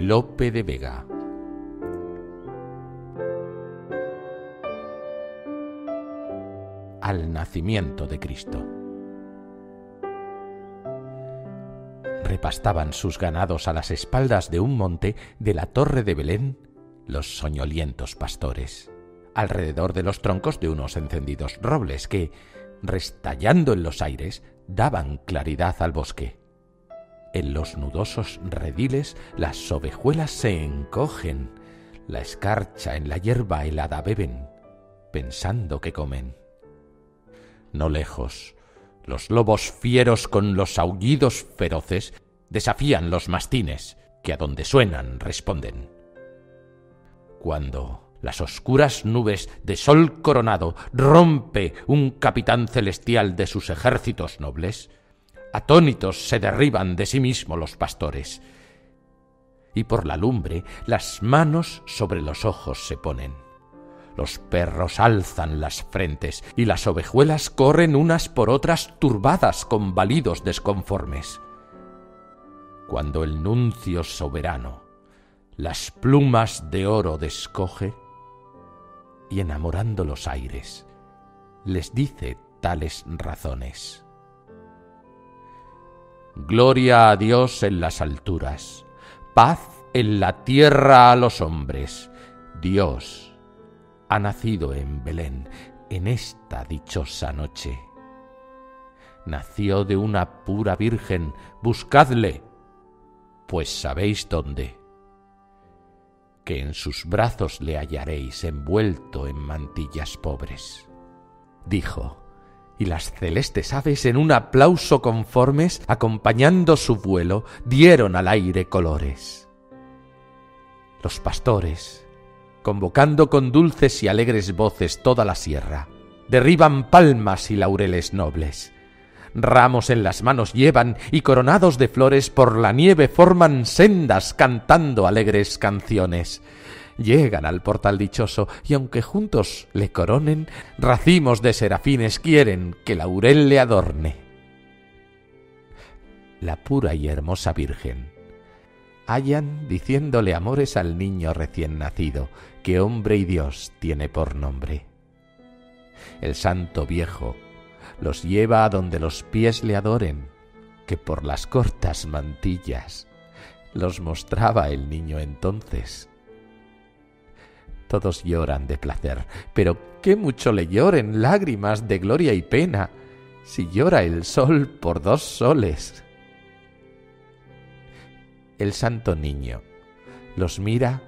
Lope de Vega. Al nacimiento de Cristo. Repastaban sus ganados a las espaldas de un monte de la torre de Belén los soñolientos pastores, alrededor de los troncos de unos encendidos robles que, restallando en los aires, daban claridad al bosque. En los nudosos rediles las ovejuelas se encogen, la escarcha en la hierba helada beben, pensando que comen. No lejos, los lobos fieros con los aullidos feroces desafían los mastines, que a donde suenan responden. Cuando las oscuras nubes de sol coronado rompe un capitán celestial de sus ejércitos nobles, atónitos se derriban de sí mismo los pastores, y por la lumbre las manos sobre los ojos se ponen. Los perros alzan las frentes y las ovejuelas corren unas por otras turbadas con balidos desconformes. Cuando el nuncio soberano las plumas de oro descoge y enamorando los aires, les dice tales razones. Gloria a Dios en las alturas, paz en la tierra a los hombres. Dios ha nacido en Belén en esta dichosa noche. Nació de una pura virgen, buscadle, pues sabéis dónde. Que en sus brazos le hallaréis envuelto en mantillas pobres. Dijo, y las celestes aves en un aplauso conformes, acompañando su vuelo, dieron al aire colores. Los pastores, convocando con dulces y alegres voces toda la sierra, derriban palmas y laureles nobles. Ramos en las manos llevan y coronados de flores por la nieve forman sendas cantando alegres canciones llegan al portal dichoso y aunque juntos le coronen, racimos de serafines quieren que laurel le adorne. La pura y hermosa Virgen hallan diciéndole amores al niño recién nacido, que hombre y Dios tiene por nombre. El santo viejo los lleva a donde los pies le adoren, que por las cortas mantillas los mostraba el niño entonces todos lloran de placer, pero qué mucho le lloren lágrimas de gloria y pena, si llora el sol por dos soles. El santo niño los mira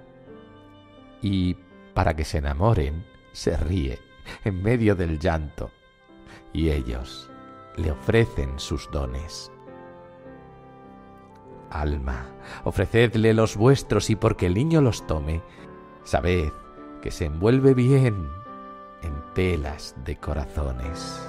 y, para que se enamoren, se ríe en medio del llanto, y ellos le ofrecen sus dones. Alma, ofrecedle los vuestros y porque el niño los tome, sabed que se envuelve bien en pelas de corazones.